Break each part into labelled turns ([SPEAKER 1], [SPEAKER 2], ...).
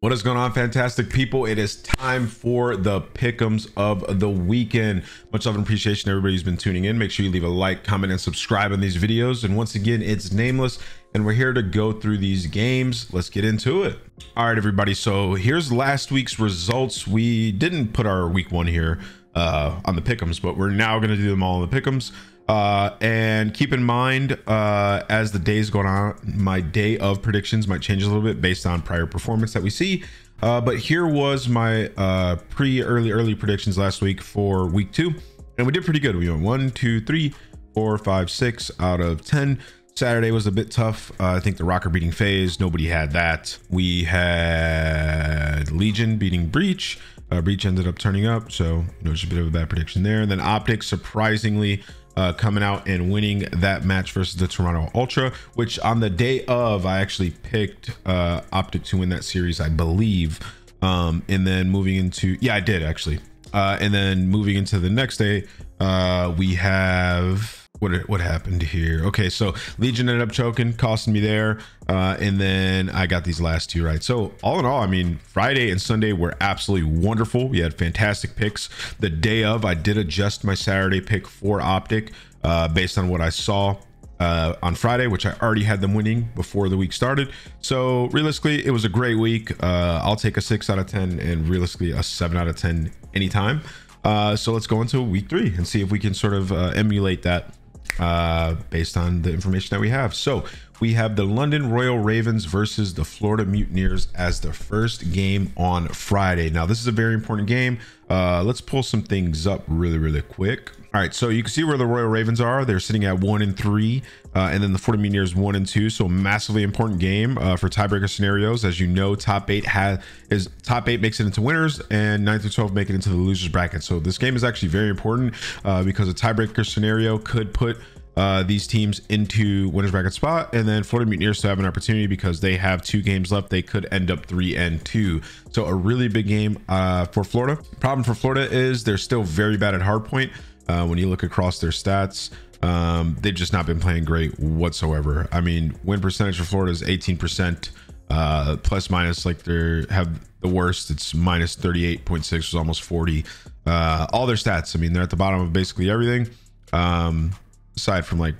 [SPEAKER 1] What is going on, fantastic people? It is time for the pickums of the weekend. Much love and appreciation, everybody who's been tuning in. Make sure you leave a like, comment, and subscribe on these videos. And once again, it's nameless, and we're here to go through these games. Let's get into it. All right, everybody. So here's last week's results. We didn't put our week one here uh, on the pickums, but we're now going to do them all in the pickums. Uh, and keep in mind, uh, as the days go on, my day of predictions might change a little bit based on prior performance that we see. Uh, but here was my uh, pre early early predictions last week for week two, and we did pretty good. We went one, two, three, four, five, six out of ten. Saturday was a bit tough. Uh, I think the Rokkr beating FaZe, nobody had that. We had Legion beating Breach. Uh, Breach ended up turning up, so you know, just a bit of a bad prediction there. And then Optic, surprisingly, uh, coming out and winning that match versus the Toronto Ultra, which on the day of, I actually picked uh, Optic to win that series, I believe. Um, and then moving into, yeah, I did actually. Uh, and then moving into the next day, uh, we have what what happened here? Okay, so Legion ended up choking, costing me there, uh, and then I got these last two right. So all in all, I mean, Friday and Sunday were absolutely wonderful. We had fantastic picks. The day of, I did adjust my Saturday pick for Optic uh, based on what I saw uh, on Friday, which I already had them winning before the week started. So realistically, it was a great week. Uh, I'll take a six out of ten, and realistically, a seven out of ten anytime. Uh, so let's go into week three and see if we can sort of uh, emulate that uh, based on the information that we have. So we have the London Royal Ravens versus the Florida Mutineers as the first game on Friday. Now, this is a very important game. Uh, let's pull some things up really, really quick. All right, so you can see where the Royal Ravens are. They're sitting at one and three, uh, and then the Florida Mutineers one and two. So massively important game uh, for tiebreaker scenarios. As you know, top eight has is top eight makes it into winners, and nine through twelve make it into the losers bracket. So this game is actually very important uh, because a tiebreaker scenario could put uh, these teams into winners bracket spot, and then Florida Mutineers to have an opportunity because they have two games left. They could end up three and two. So a really big game uh, for Florida. Problem for Florida is they're still very bad at hardpoint. Uh, when you look across their stats, um, they've just not been playing great whatsoever. I mean, win percentage for Florida is 18%, uh, plus minus like they have the worst. It's minus 38.6, which is almost 40. Uh, all their stats, I mean, they're at the bottom of basically everything. Um, aside from like,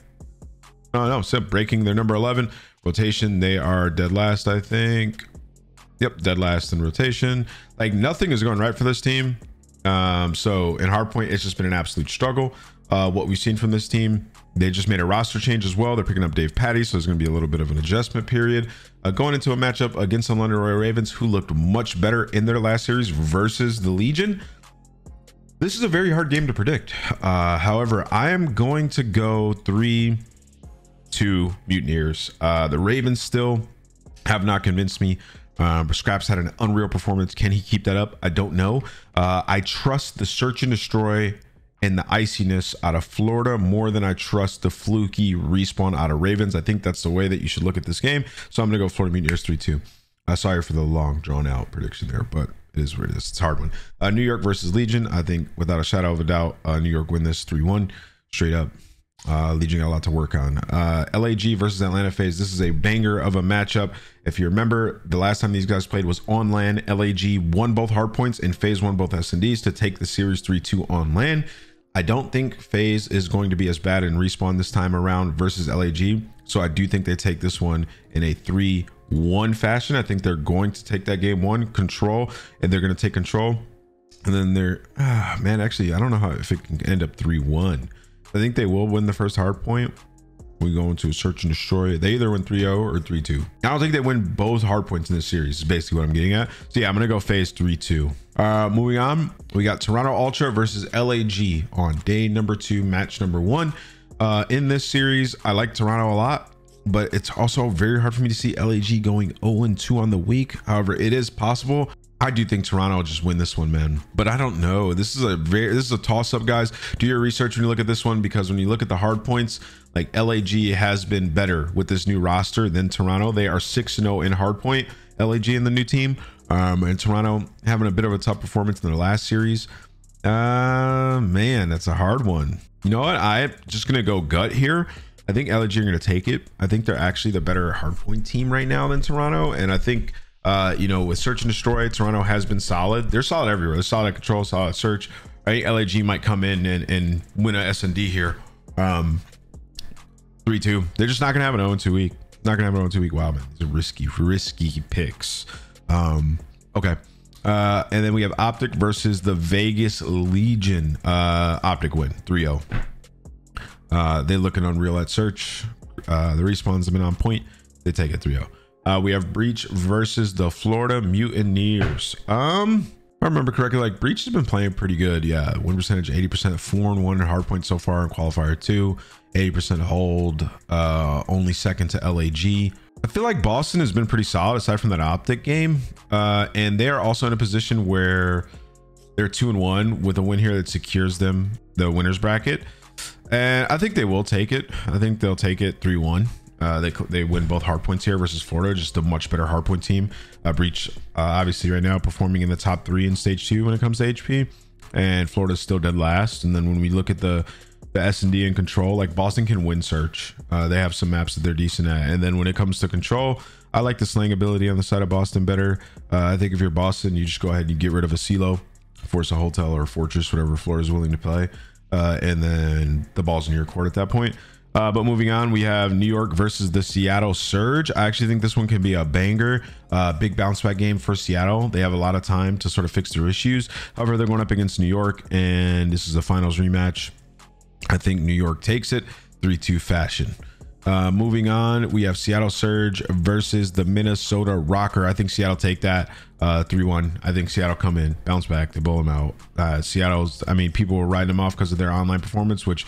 [SPEAKER 1] no, no, except breaking their number 11 rotation, they are dead last, I think. Yep, dead last in rotation. Like nothing is going right for this team. Um, so in hardpoint, it's just been an absolute struggle. Uh, what we've seen from this team, they just made a roster change as well. They're picking up Davpadie, so there's going to be a little bit of an adjustment period. Uh, going into a matchup against the London Royal Ravens, who looked much better in their last series versus the Legion. This is a very hard game to predict. Uh, however, I am going to go three, two Mutineers. Uh, the Ravens still have not convinced me. Um, Skrapz had an unreal performance. Can he keep that up? I don't know. Uh, I trust the search and destroy and the iciness out of Florida more than I trust the fluky respawn out of Ravens. I think that's the way that you should look at this game. So I'm going to go Florida Mutineers 3 2. Uh, sorry for the long, drawn out prediction there, but it is what it is. It's a hard one. Uh, New York versus Legion. I think without a shadow of a doubt, uh, New York win this 3 1 straight up. Uh, Legion got a lot to work on. Uh, LAG versus Atlanta FaZe. This is a banger of a matchup. If you remember, the last time these guys played was on LAN. LAG won both hard points and FaZe won both SNDs to take the series 3 2 on LAN. I don't think FaZe is going to be as bad in respawn this time around versus LAG. So I do think they take this one in a 3 1 fashion. I think they're going to take that game one control and they're going to take control. And then they're, ah, man, actually, I don't know how if it can end up 3 1. I think they will win the first hard point. We go into search and destroy. They either win 3-0 or 3-2. I don't think they win both hard points in this series, is basically what I'm getting at. So yeah, I'm gonna go FaZe 3-2. Uh moving on, we got Toronto Ultra versus LAG on day number two, match number one. Uh in this series, I like Toronto a lot but it's also very hard for me to see LAG going 0-2 on the week. However, it is possible. I do think Toronto will just win this one, man. But I don't know. This is a very this is a toss up, guys. Do your research when you look at this one because when you look at the hard points, like LAG has been better with this new roster than Toronto. They are 6-0 in hard point. LAG in the new team. Um, and Toronto having a bit of a tough performance in their last series. Uh man, that's a hard one. You know what? I'm just gonna go gut here. I think LAG are gonna take it. I think they're actually the better hardpoint team right now than Toronto, and I think Uh, you know, with search and destroy, Toronto has been solid. They're solid everywhere. They're solid at control, solid search. Right? LAG might come in and, and win a S&D here. Um, 3-2. They're just not going to have an 0-2 week. Not going to have an 0-2 week. Wow, man. These are risky, risky picks. Um, okay. Uh, and then we have Optic versus the Vegas Legion. Uh, Optic win 3-0. Uh, they're looking unreal at search. Uh, the respawns have been on point. They take it 3-0. Uh, we have Breach versus the Florida Mutineers. Um, if I remember correctly, like Breach has been playing pretty good. Yeah, win percentage 80%, four and one in hardpoint so far in qualifier two, 80% hold, uh, only second to LAG. I feel like Boston has been pretty solid aside from that optic game. Uh, and they are also in a position where they're two and one with a win here that secures them the winners bracket. And I think they will take it. I think they'll take it 3 1. Uh, they they win both hard points here versus Florida, just a much better hard point team. Uh, Breach, uh, obviously, right now performing in the top three in stage two when it comes to HP, and Florida's still dead last. And then when we look at the the S and D and control, like Boston can win search. Uh, they have some maps that they're decent at. And then when it comes to control, I like the slaying ability on the side of Boston better. Uh, I think if you're Boston, you just go ahead and you get rid of a silo, force a hotel or a fortress, whatever Florida is willing to play, uh, and then the ball's in your court at that point. Uh, but moving on, we have New York versus the Seattle Surge. I actually think this one can be a banger. Uh, big bounce back game for Seattle. They have a lot of time to sort of fix their issues. However, they're going up against New York, and this is a finals rematch. I think New York takes it 3 2 fashion. Uh, moving on, we have Seattle Surge versus the Minnesota Rokkr. I think Seattle take that uh, 3 1. I think Seattle come in, bounce back, they blow them out. Uh, Seattle's, I mean, people were riding them off because of their online performance, which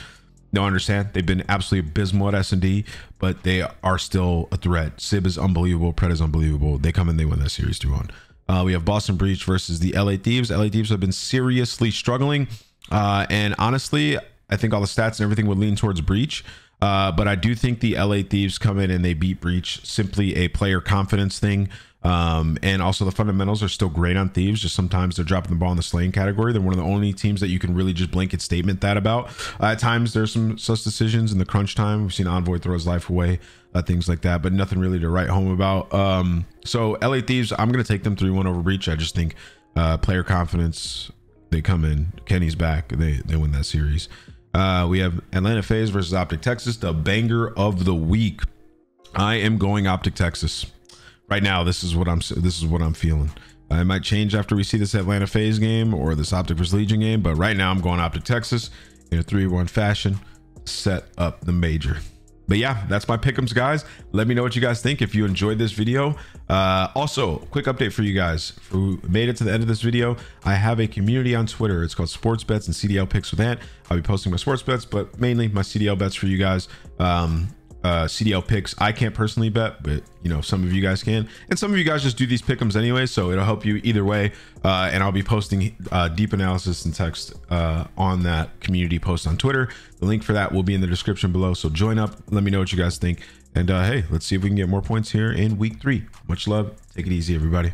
[SPEAKER 1] don't understand. They've been absolutely abysmal at S&D, but they are still a threat. Sib is unbelievable. Pred is unbelievable. They come in, they win that series 2 1. Uh, we have Boston Breach versus the LA Thieves. LA Thieves have been seriously struggling. Uh, and honestly, I think all the stats and everything would lean towards Breach. Uh, but I do think the LA Thieves come in and they beat Breach. Simply a player confidence thing. Um, and also the fundamentals are still great on Thieves. Just sometimes they're dropping the ball in the slaying category. They're one of the only teams that you can really just blanket statement that about. Uh, at times there's some such decisions in the crunch time. We've seen Envoy throw his life away, uh, things like that, but nothing really to write home about. Um, so LA Thieves, I'm gonna take them three one over Breach. I just think uh, player confidence. They come in. Kenny's back. They they win that series. Uh, we have Atlanta FaZe versus Optic Texas, the banger of the week. I am going Optic Texas. Right now this is what i'm this is what i'm feeling. I might change after we see this atlanta FaZe game or this optic vs legion game but right now i'm going optic texas in a 3-1 fashion set up the major but yeah that's my pickums guys. Let me know what you guys think if you enjoyed this video. Uh, also quick update for you guys. Who made it to the end of this video i have a community on twitter. It's called sports bets and cdl picks with ant. I'll be posting my sports bets but mainly my cdl bets for you guys. Um, uh, CDL picks. I can't personally bet, but you know some of you guys can, and some of you guys just do these pickums anyway, so it'll help you either way. Uh, and I'll be posting uh, deep analysis and text uh, on that community post on Twitter. The link for that will be in the description below. So join up. Let me know what you guys think, and uh, hey, let's see if we can get more points here in week three. Much love. Take it easy, everybody.